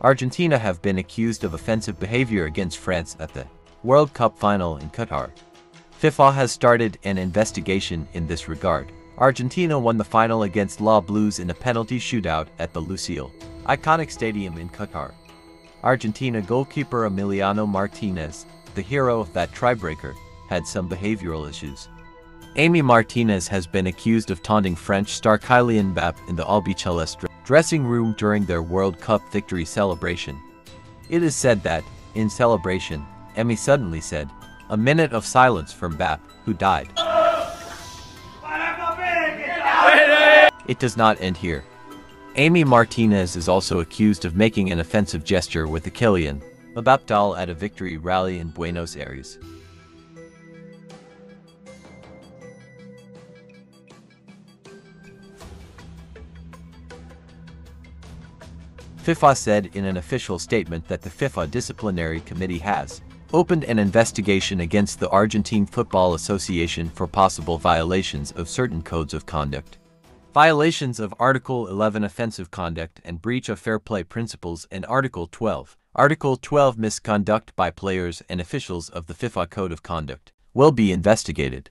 Argentina have been accused of offensive behavior against France at the World Cup final in Qatar. FIFA has started an investigation in this regard. Argentina won the final against Les Bleus in a penalty shootout at the Lusail, iconic stadium in Qatar. Argentina goalkeeper Emiliano Martinez, the hero of that tiebreaker, had some behavioral issues. Emi Martinez has been accused of taunting French star Kylian Mbappe in the Albiceleste dressing room during their World Cup victory celebration. It is said that, in celebration, Emi suddenly said, a minute of silence for Mbappe, who died. It does not end here. Emi Martinez is also accused of making an offensive gesture with the Kylian Mbappe doll at a victory rally in Buenos Aires. FIFA said in an official statement that the FIFA Disciplinary Committee has opened an investigation against the Argentine Football Association for possible violations of certain codes of conduct. Violations of Article 11 offensive conduct and breach of fair play principles and Article 12. Article 12 misconduct by players and officials of the FIFA Code of Conduct will be investigated.